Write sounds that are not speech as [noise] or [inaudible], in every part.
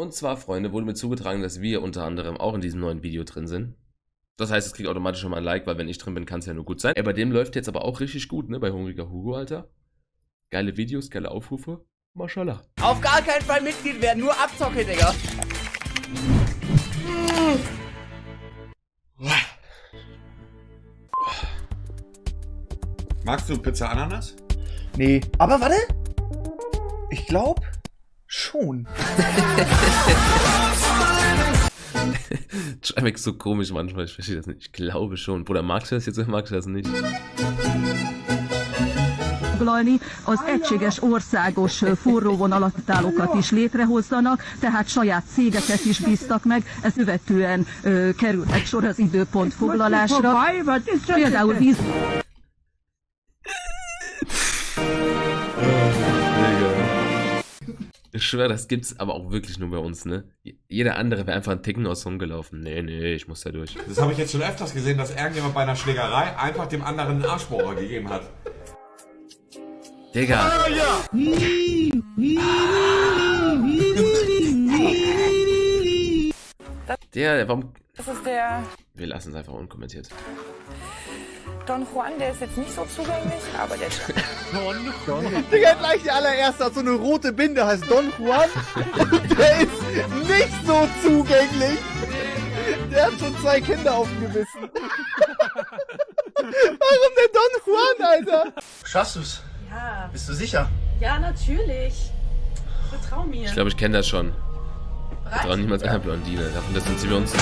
Und zwar, Freunde, wurde mir zugetragen, dass wir unter anderem auch in diesem neuen Video drin sind. Das heißt, es kriegt automatisch schon mal ein Like, weil wenn ich drin bin, kann es ja nur gut sein. Ey, bei dem läuft jetzt aber auch richtig gut, ne? Bei Hungriger Hugo, Alter. Geile Videos, geile Aufrufe. Mashallah. Auf gar keinen Fall Mitglied werden, nur Abzocke, Digga. Magst du Pizza Ananas? Nee. Aber warte. Ich glaub Trimax ist so komisch manchmal, ich verstehe das nicht. Ich glaube schon. Bruder, magst du das jetzt oder magst du das nicht? taglalni, az egységes országos forróvonalatálókat is létrehozzanak, tehát saját cégeket is bíztak meg, ez követően ö, kerülhet sor az időpont foglalásra. Például víz... schwöre, das gibt's aber auch wirklich nur bei uns, ne? Jeder andere wäre einfach ein Ticken aus rumgelaufen. Nee, nee, ich muss da durch. Das habe ich jetzt schon öfters gesehen, dass irgendjemand bei einer Schlägerei einfach dem anderen einen Arschbohrer gegeben hat. Digga. [laughs] Der, warum. Das ist der Wir lassen es einfach unkommentiert. Don Juan, der ist jetzt nicht so zugänglich, aber der ist Digga, gleich der allererste hat so eine rote Binde, heißt Don Juan. Der ist nicht so zugänglich. Der hat schon zwei Kinder auf dem Gewissen. [laughs] Warum der Don Juan, Alter? Schaffst du's? Ja, Bist du sicher? ja, natürlich. Vertrau mir. Ich glaube, ich kenne das schon. Vertrauen niemals einer Blondine. Davon distanzieren wir uns.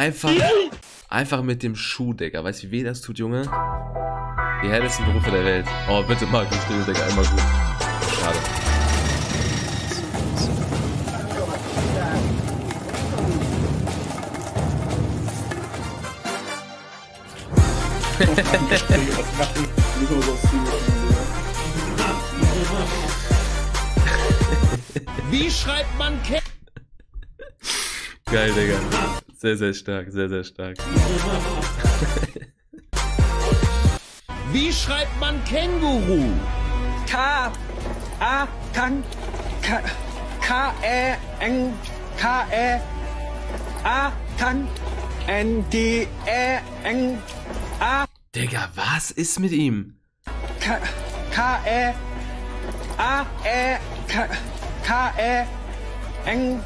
Einfach, einfach mit dem Schuh, Digga. Weißt du, wie weh das tut, Junge? Die härtesten Berufe der Welt. Oh, bitte mag die Stimme, Digga, immer gut. Schade. Wie schreibt man Kä Geil, Digga. Sehr, sehr stark, sehr, sehr stark. [laughs] Wie schreibt man Känguru? K A kan K K E N K E A kan N D E N A Digga, was ist mit ihm? K K E A E K K E N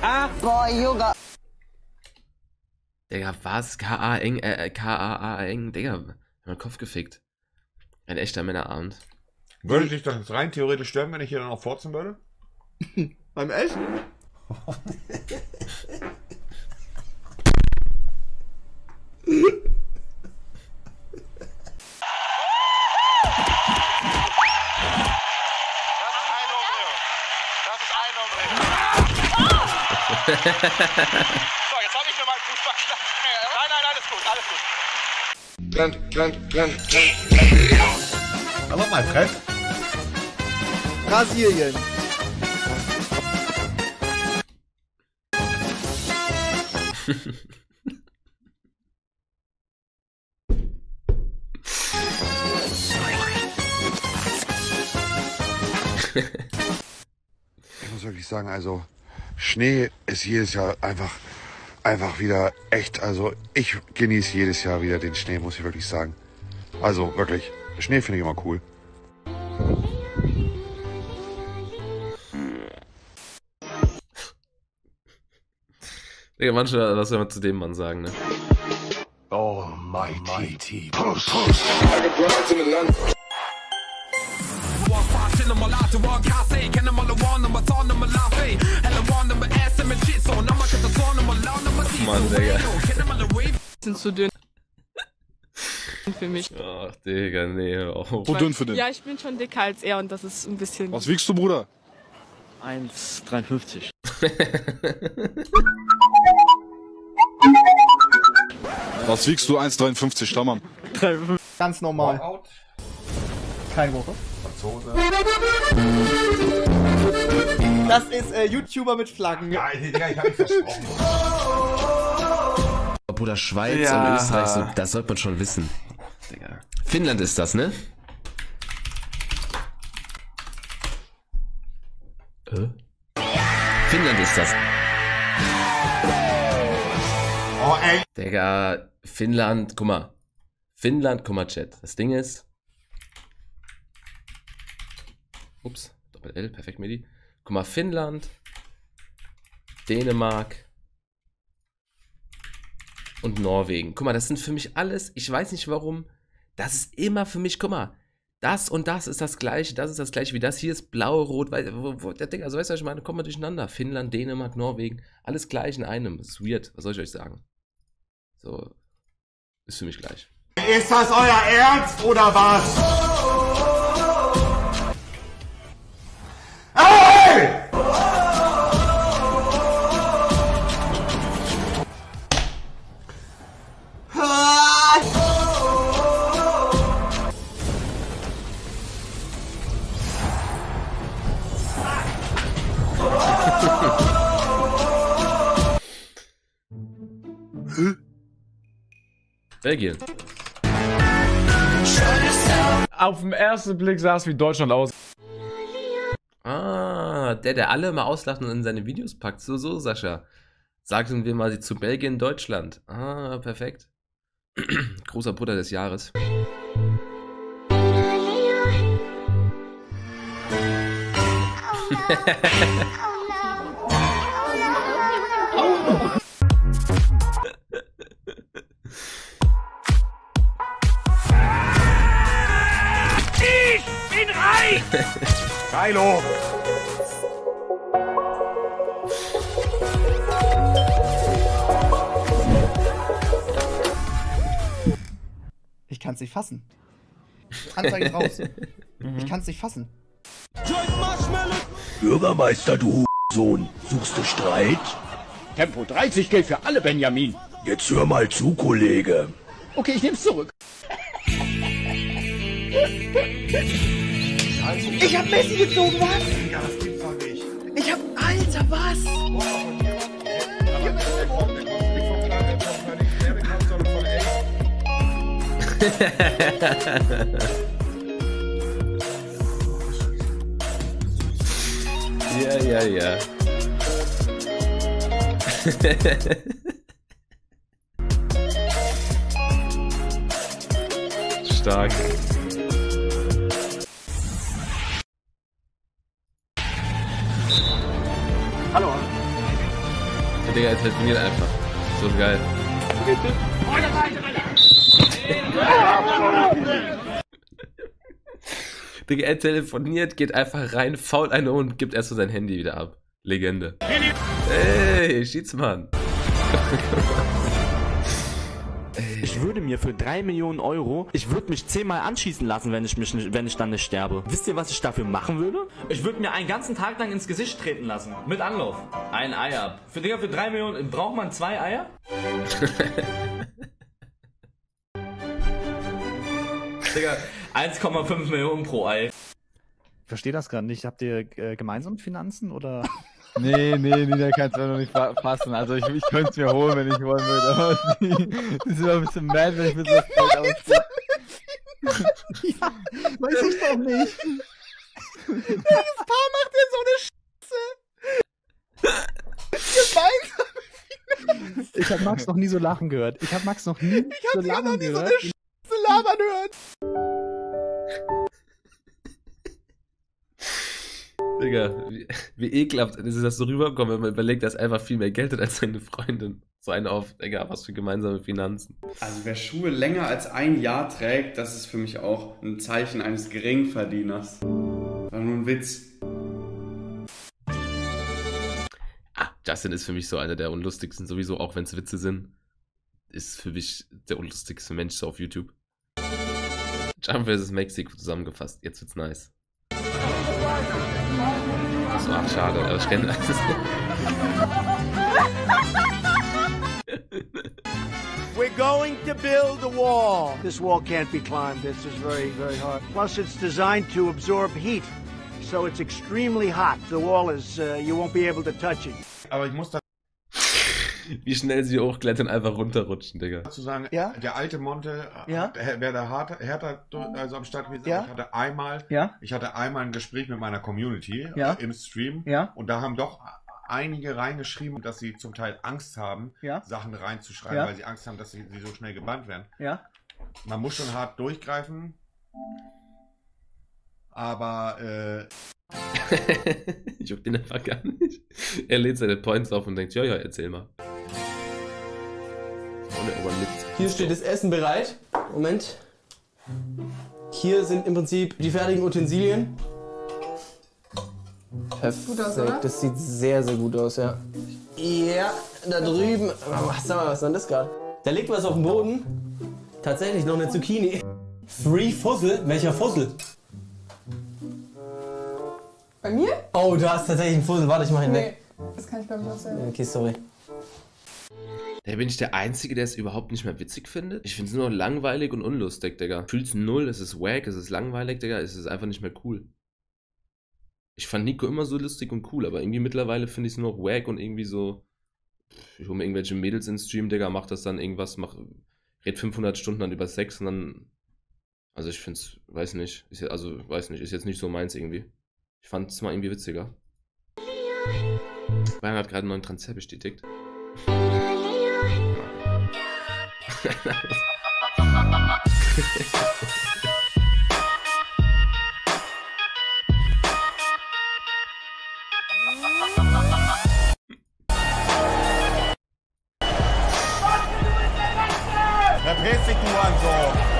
A Boah, Yoga. Digga, was? K-A-Eng, äh, K-A-A-Eng, Digga. Hab meinen Kopf gefickt. Ein echter Männerabend. Würde dich das rein theoretisch stören, wenn ich hier dann auch forzen würde? [laughs] Beim Essen? So, jetzt habe ich mir meinen Fuß verknackt. Nein, nein, alles gut, alles gut. Hallo, mein Freund. Brasilien. Ich muss wirklich sagen, also Schnee ist jedes Jahr einfach, einfach wieder echt. Also ich genieße jedes Jahr wieder den Schnee, muss ich wirklich sagen. Also wirklich, Schnee finde ich immer cool. Digga, manchmal, was soll man zu dem Mann sagen, ne? Almighty Puss. Mann, Digga. sind zu dünn. Für mich. Ach, Digga, nee, hör auf. Wo dünn für den? Ja, ich bin schon dicker als er und das ist ein bisschen. Was wiegst du, Bruder? 1,53. [laughs] Was wiegst du? 1,53, Stammern. Ganz normal. Kein Woche. Das ist äh, YouTuber mit Flaggen. Ja, Digga, ich hab mich versprochen. Bruder, Schweiz Ja. und Österreich, so, das sollte man schon wissen. Digga. Finnland ist das, ne? Äh? Finnland ist das. Oh, ey. Digga, Finnland, guck mal. Finnland, guck mal, Chat. Das Ding ist. Ups, Doppel L, perfekt, Medi. Guck mal, Finnland, Dänemark und Norwegen. Guck mal, das sind für mich alles, ich weiß nicht warum, das ist immer für mich, guck mal, das und das ist das gleiche, das ist das gleiche wie das hier ist blau, rot, weiß, wo, wo, der Ding, also weißt du, was ich meine, kommen wir durcheinander. Finnland, Dänemark, Norwegen, alles gleich in einem. Das ist weird, was soll ich euch sagen? So, ist für mich gleich. Ist das euer Ernst oder was? Belgien. Auf den ersten Blick sah es wie Deutschland aus. Ah, der, der alle mal auslacht und in seine Videos packt. So, so, Sascha. Sagten wir mal zu Belgien, Deutschland. Ah, perfekt. [clears throat] Großer Bruder des Jahres. Ich Geilo! Ich kann's nicht fassen. Anzeige raus. Ich kann's nicht fassen. Bürgermeister, du Sohn, suchst du Streit? Tempo 30 gilt für alle, Benjamin. Jetzt hör mal zu, Kollege. Okay, ich nehm's zurück. [laughs] Ich hab Messi gezogen, was? Digga, das gibt's doch nicht. Ich hab. Alter, was? Ja, ja, ja. [laughs] Stark. Digga, er telefoniert einfach. So geil. Digga, er telefoniert, geht einfach rein, fault eine und gibt erst so sein Handy wieder ab. Legende. Ey, Schiedsmann. [laughs] Ich würde mir für 3 Millionen Euro, ich würde mich zehnmal anschießen lassen, wenn ich, mich nicht, wenn ich dann nicht sterbe. Wisst ihr, was ich dafür machen würde? Ich würde mir einen ganzen Tag lang ins Gesicht treten lassen. Mit Anlauf. Ein Ei ab. Für, Digga, für 3 Millionen, braucht man zwei Eier? [laughs] Digga, 1,5 Millionen pro Ei. Ich verstehe das gerade nicht. Habt ihr äh, gemeinsam Finanzen oder? [laughs] Nee, nee, nee, der kann es noch nicht fa- fassen. Also ich, ich könnte es mir holen, wenn ich wollen würde, aber [laughs] die, die sind immer ein bisschen mad, wenn ich mit so Geld ausgebe. ja, weiß ich doch nicht. Welches Paar macht denn so eine Scheiße? Gemeinsam. Ich habe Max noch nie so lachen gehört. Ich habe Max noch nie Ich hab so sie noch lachen nie so gehört. eine Scheiße labern hören. Digga, wie, wie ekelhaft ist das so rüberkommt, wenn man überlegt, dass er einfach viel mehr Geld hat als seine Freundin. So eine auf, Digga, was für gemeinsame Finanzen. Also wer Schuhe länger als ein Jahr trägt, das ist für mich auch ein Zeichen eines Geringverdieners. War nur ein Witz. Ah, Justin ist für mich so einer der unlustigsten, sowieso, auch wenn es Witze sind. Ist für mich der unlustigste Mensch so auf YouTube. Jump vs. Mexiko zusammengefasst. Jetzt wird's nice. So, ach, schade, aber ich kenne das. We're going to build a wall. This wall can't be climbed. This is very, very hard. Plus, it's designed to absorb heat. So it's extremely hot. The wall is, uh, you won't be able to touch it. Aber ich muss da. Wie schnell sie hochklettern und einfach runterrutschen, Digga. zu sagen, Ja? der alte Monte Ja? hat- wäre da hart, härter also am Start gewesen. Ja? Ich hatte einmal, Ja? ich hatte einmal ein Gespräch mit meiner Community Ja? äh, im Stream Ja? und da haben doch einige reingeschrieben, dass sie zum Teil Angst haben, Ja? Sachen reinzuschreiben, Ja? weil sie Angst haben, dass sie, sie so schnell gebannt werden. Ja? Man muss schon hart durchgreifen, aber äh, [laughs] Juckt ihn einfach gar nicht. Er lädt seine Points auf und denkt, ja, ja, erzähl mal. Ohne aber mit. Hier steht das Essen bereit. Moment. Hier sind im Prinzip die fertigen Utensilien. Perfekt. Aus, oder? Das sieht sehr, sehr gut aus, ja. Ja, da drüben. Was, sag mal, was war denn das gerade? Da liegt was auf dem Boden. Tatsächlich noch eine Zucchini. Free Fussel? Welcher Fussel? Bei mir? Oh, du hast tatsächlich einen Fussel. Warte, ich mach ihn Nee, weg. das kann ich bei mir auch selber. Okay, sorry. Da bin ich der Einzige, der es überhaupt nicht mehr witzig findet. Ich finde es nur langweilig und unlustig, Digga. Fühlt's null, es ist wack, es ist langweilig, Digga. Es ist einfach nicht mehr cool. Ich fand Nico immer so lustig und cool, aber irgendwie mittlerweile finde ich es nur noch wack und irgendwie so. Ich hole mir irgendwelche Mädels ins Stream, Digga, mach das dann irgendwas, mach. Red 500 Stunden dann über Sex und dann. Also ich finde es, weiß nicht. Ist also, weiß nicht, ist jetzt nicht so meins irgendwie. Ich fand es mal irgendwie witziger. Bayern hat gerade einen neuen Transfer bestätigt. Verpiss dich, du Hurensohn!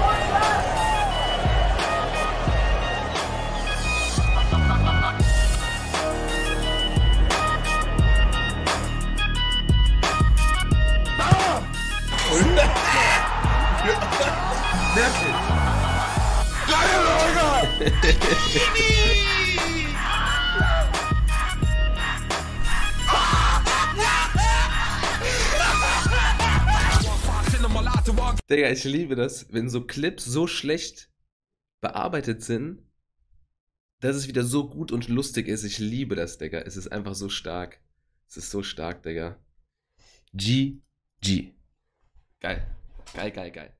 Digga, ich liebe das, wenn so Clips so schlecht bearbeitet sind, dass es wieder so gut und lustig ist. Ich liebe das, Digga. Es ist einfach so stark. Es ist so stark, Digga. G, G. Geil. Geil, geil, geil.